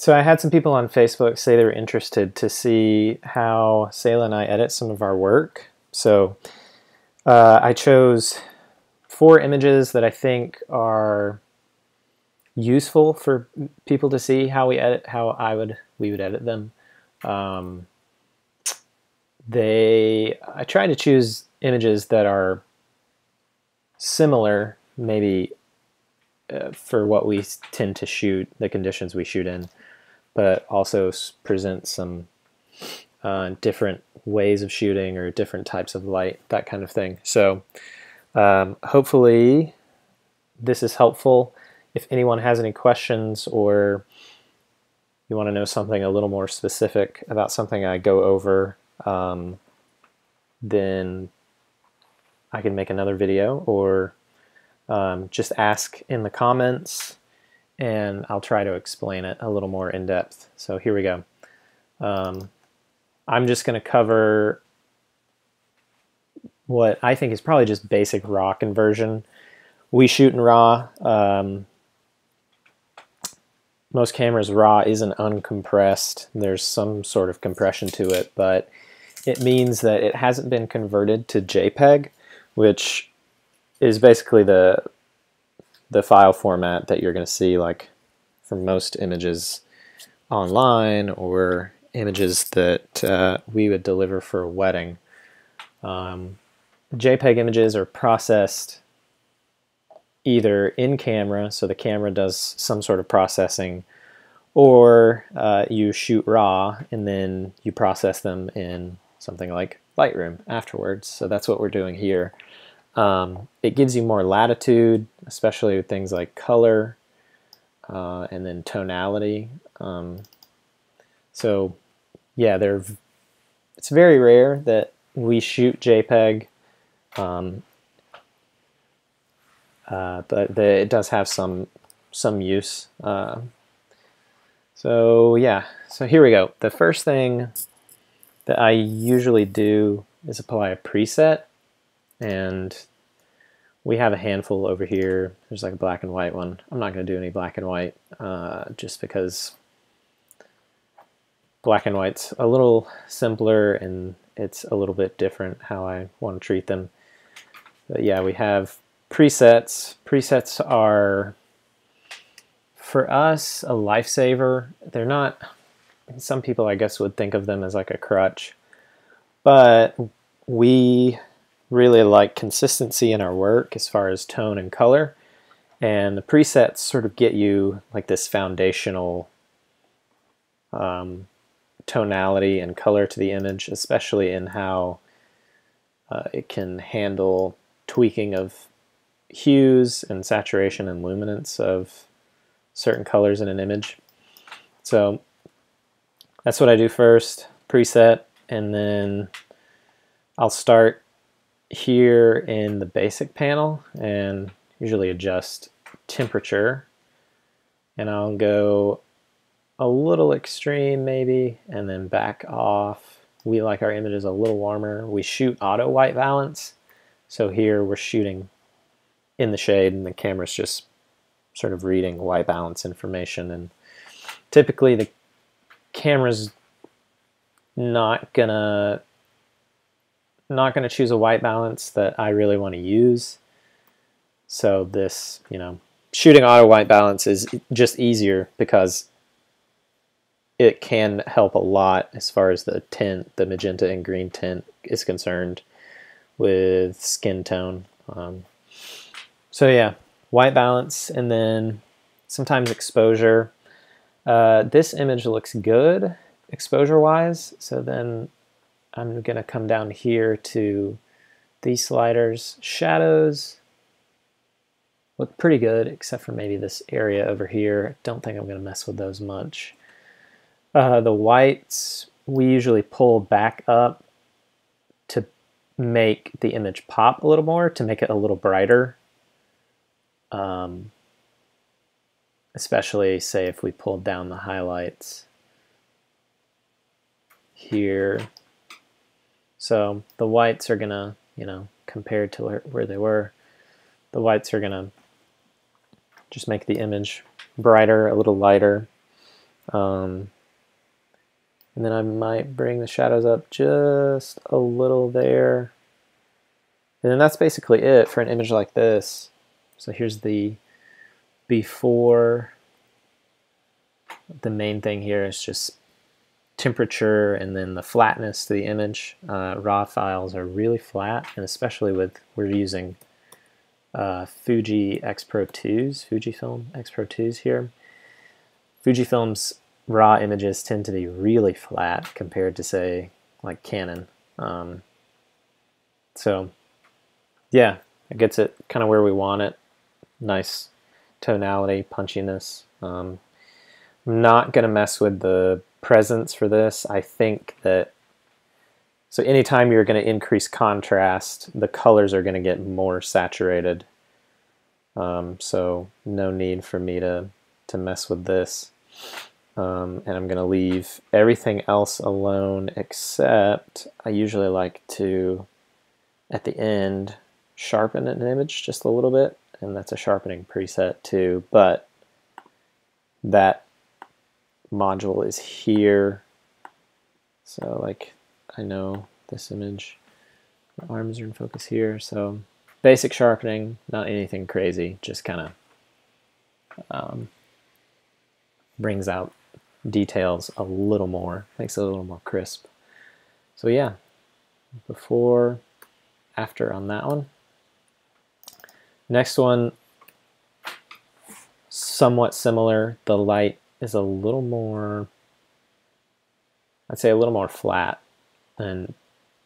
so I had some people on Facebook say they were interested to see how Sayla and I edit some of our work. So uh, I chose four images that I think are useful for people to see how we edit, how I would we would edit them. Um, they I try to choose images that are similar, maybe uh, for what we tend to shoot, the conditions we shoot in, but also present some uh, different ways of shooting or different types of light, that kind of thing. So um, hopefully this is helpful. If anyone has any questions or you want to know something a little more specific about something I go over, um, then I can make another video or um, just ask in the comments and I'll try to explain it a little more in depth. So here we go. Um, I'm just going to cover what I think is probably just basic RAW conversion. We shoot in RAW. Um, most cameras RAW isn't uncompressed. There's some sort of compression to it, but it means that it hasn't been converted to JPEG, which is basically the the file format that you're going to see like from most images online or images that uh, we would deliver for a wedding. Um, JPEG images are processed either in camera, so the camera does some sort of processing, or uh, you shoot RAW and then you process them in something like Lightroom afterwards. So that's what we're doing here. Um, it gives you more latitude, especially with things like color uh, and then tonality. Um, so yeah, they're it's very rare that we shoot JPEG, um, uh, but the, it does have some some use. Uh, so yeah, so here we go. The first thing that I usually do is apply a preset and we have a handful over here. There's like a black and white one. I'm not going to do any black and white uh, just because black and white's a little simpler and it's a little bit different how I want to treat them. But yeah, we have presets. Presets are, for us, a lifesaver. They're not, some people I guess would think of them as like a crutch, but we really like consistency in our work as far as tone and color. And the presets sort of get you like this foundational um, tonality and color to the image, especially in how uh, it can handle tweaking of hues and saturation and luminance of certain colors in an image. So that's what I do first, preset, and then I'll start here in the basic panel and usually adjust temperature and I'll go a little extreme maybe and then back off. We like our images a little warmer. We shoot auto white balance so here we're shooting in the shade and the camera's just sort of reading white balance information and typically the camera's not gonna not going to choose a white balance that I really want to use. So this, you know, shooting auto white balance is just easier because it can help a lot as far as the tint, the magenta and green tint is concerned with skin tone. Um, so yeah, white balance and then sometimes exposure. Uh, this image looks good exposure wise, so then I'm going to come down here to these sliders. Shadows look pretty good, except for maybe this area over here. Don't think I'm going to mess with those much. Uh, the whites, we usually pull back up to make the image pop a little more, to make it a little brighter. Um, especially, say, if we pulled down the highlights here so the whites are gonna, you know, compared to where, they were, the whites are gonna just make the image brighter, a little lighter. Um, and then I might bring the shadows up just a little there. And then that's basically it for an image like this. So here's the before. The main thing here is just temperature and then the flatness to the image. Uh, raw files are really flat, and especially with, we're using uh, Fuji X Pro 2s, Fujifilm X Pro 2s here. Fujifilm's raw images tend to be really flat compared to say like Canon. Um, so yeah, it gets it kind of where we want it. Nice tonality, punchiness. Um, I'm not going to mess with the presence for this. I think that, so anytime you're going to increase contrast, the colors are going to get more saturated. Um, so no need for me to, to mess with this. Um, and I'm going to leave everything else alone except I usually like to, at the end, sharpen an image just a little bit, and that's a sharpening preset too, but that module is here. So like I know this image, my arms are in focus here, so basic sharpening, not anything crazy, just kind of um, brings out details a little more, makes it a little more crisp. So yeah, before, after on that one. Next one, somewhat similar. The light is a little more, I'd say a little more flat than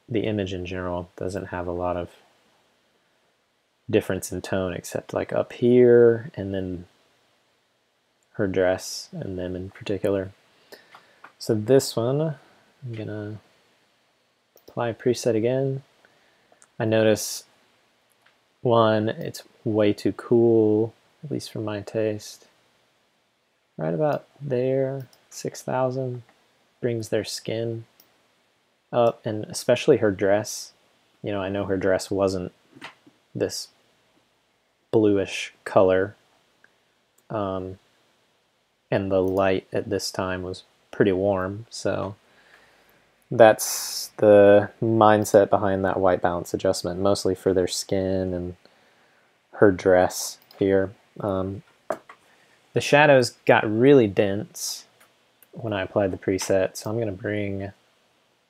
the image in general. Doesn't have a lot of difference in tone except like up here and then her dress and them in particular. So this one, I'm gonna apply preset again. I notice one, it's way too cool, at least for my taste. Right about there, 6,000 brings their skin up, and especially her dress. You know, I know her dress wasn't this bluish color. Um, and the light at this time was pretty warm, so that's the mindset behind that white balance adjustment, mostly for their skin and her dress here. Um, the shadows got really dense when I applied the preset, so I'm going to bring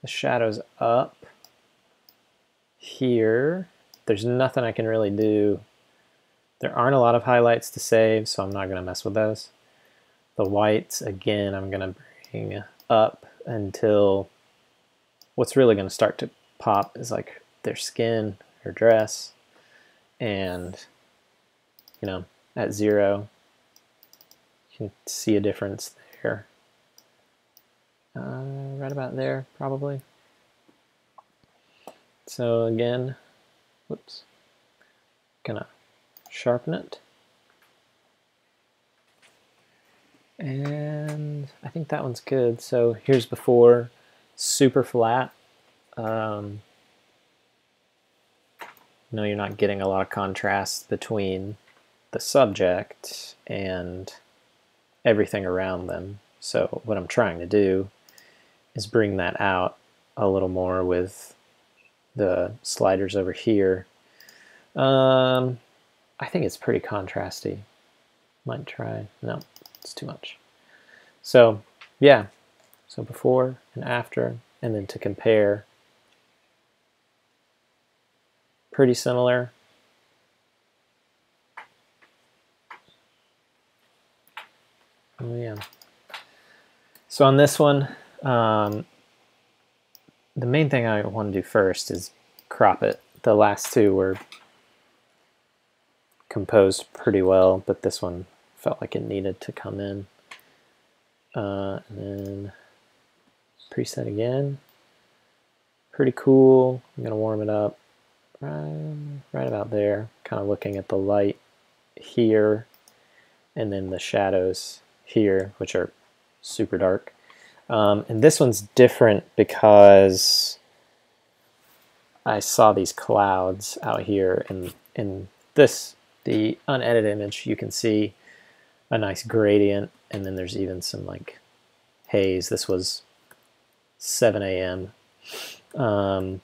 the shadows up here. There's nothing I can really do. There aren't a lot of highlights to save, so I'm not going to mess with those. The whites, again, I'm going to bring up until what's really going to start to pop is like their skin, their dress, and you know, at zero, can see a difference there. Uh, right about there, probably. So again, whoops, gonna sharpen it. And I think that one's good. So here's before, super flat. Um, no, you're not getting a lot of contrast between the subject and everything around them. So what I'm trying to do is bring that out a little more with the sliders over here. Um, I think it's pretty contrasty. Might try, no, it's too much. So yeah, so before and after, and then to compare, pretty similar. Yeah. So on this one, um, the main thing I want to do first is crop it. The last two were composed pretty well, but this one felt like it needed to come in. Uh, and then preset again. Pretty cool. I'm going to warm it up right, right about there. Kind of looking at the light here and then the shadows here, which are super dark. Um, and this one's different because I saw these clouds out here and in this, the unedited image, you can see a nice gradient and then there's even some like haze. This was 7 a.m. Um,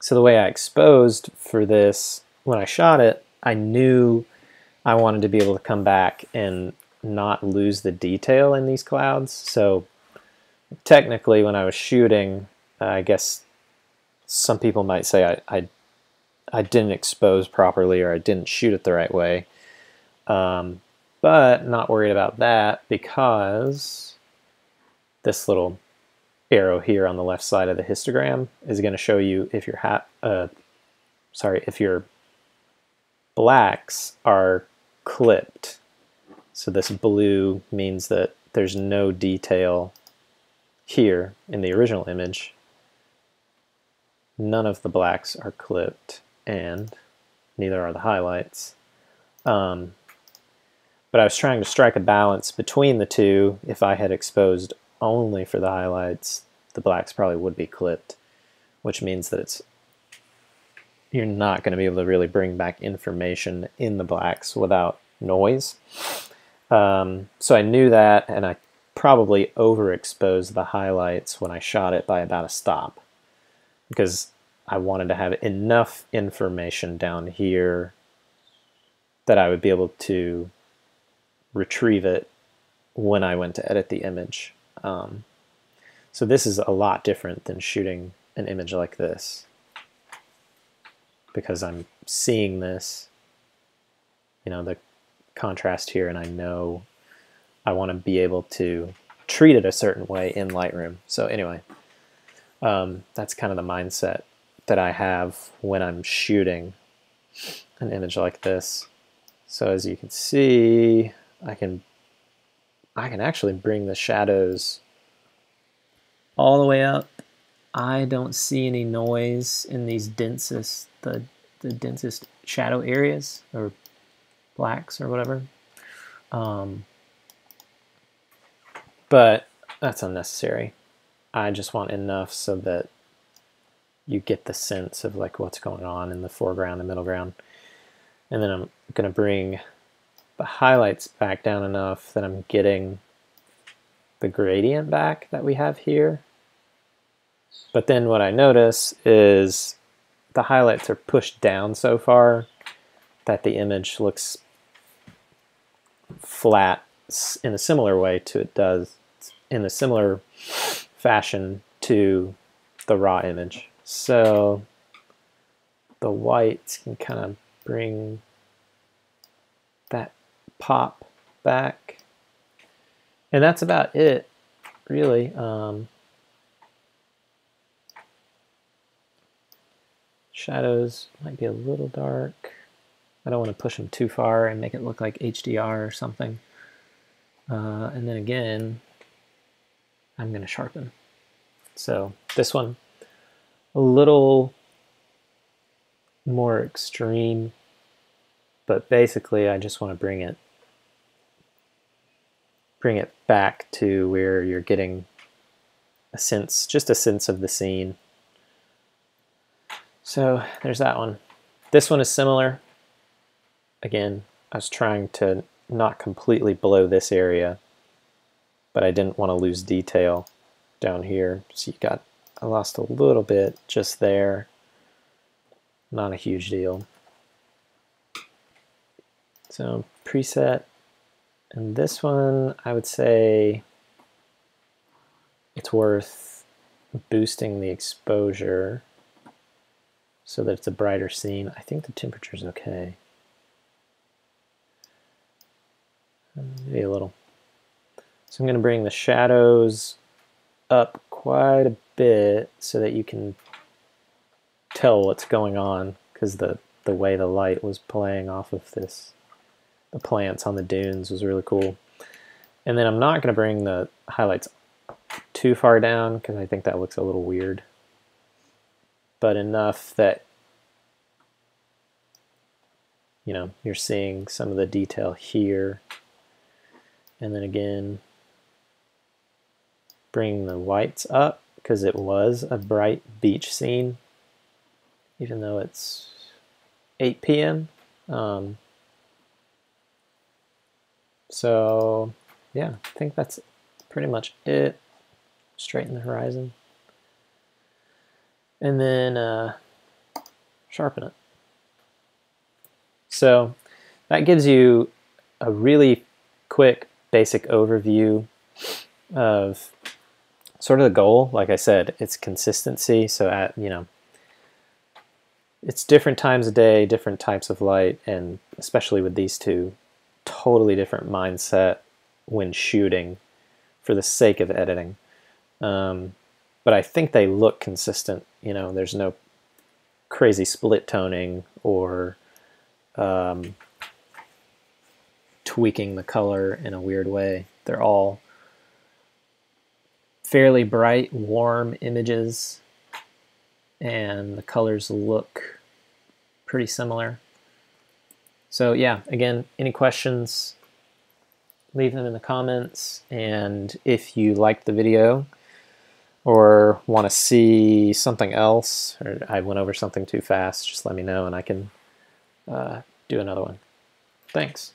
so the way I exposed for this, when I shot it, I knew I wanted to be able to come back and not lose the detail in these clouds. So technically when I was shooting, I guess some people might say I, I, I didn't expose properly or I didn't shoot it the right way. Um, but not worried about that because this little arrow here on the left side of the histogram is going to show you if your hat, uh, sorry, if your blacks are clipped. So this blue means that there's no detail here in the original image. None of the blacks are clipped and neither are the highlights. Um, but I was trying to strike a balance between the two. If I had exposed only for the highlights, the blacks probably would be clipped, which means that it's you're not going to be able to really bring back information in the blacks without noise. Um, so I knew that, and I probably overexposed the highlights when I shot it by about a stop because I wanted to have enough information down here that I would be able to retrieve it when I went to edit the image. Um, so this is a lot different than shooting an image like this because I'm seeing this, you know, the contrast here and I know I want to be able to treat it a certain way in Lightroom. So anyway, um, that's kind of the mindset that I have when I'm shooting an image like this. So as you can see, I can I can actually bring the shadows all the way up. I don't see any noise in these densest the the densest shadow areas or blacks or whatever. Um, but that's unnecessary. I just want enough so that you get the sense of like what's going on in the foreground and middle ground. And then I'm going to bring the highlights back down enough that I'm getting the gradient back that we have here. But then what I notice is the highlights are pushed down so far that the image looks flat in a similar way to it does in a similar fashion to the raw image. So the whites can kind of bring that pop back. And that's about it, really. Um, shadows might be a little dark. I don't want to push them too far and make it look like HDR or something. Uh, and then again, I'm going to sharpen. So this one, a little more extreme, but basically I just want to bring it bring it back to where you're getting a sense, just a sense of the scene. So there's that one. This one is similar. Again, I was trying to not completely blow this area, but I didn't want to lose detail down here. So you got, I lost a little bit just there. Not a huge deal. So preset and this one, I would say it's worth boosting the exposure so that it's a brighter scene. I think the temperature is okay. Maybe a little. So I'm going to bring the shadows up quite a bit so that you can tell what's going on because the, the way the light was playing off of this the plants on the dunes was really cool. And then I'm not going to bring the highlights too far down because I think that looks a little weird. But enough that you know, you're seeing some of the detail here. And then again, bring the whites up because it was a bright beach scene, even though it's 8 p.m. Um, so yeah, I think that's pretty much it. Straighten the horizon. And then uh, sharpen it. So that gives you a really quick basic overview of sort of the goal. Like I said, it's consistency. So at, you know, it's different times a day, different types of light, and especially with these two, totally different mindset when shooting for the sake of editing. Um, but I think they look consistent. You know, there's no crazy split toning or um, tweaking the color in a weird way. They're all fairly bright, warm images, and the colors look pretty similar. So yeah, again, any questions, leave them in the comments. And if you liked the video or want to see something else, or I went over something too fast, just let me know and I can uh, do another one. Thanks.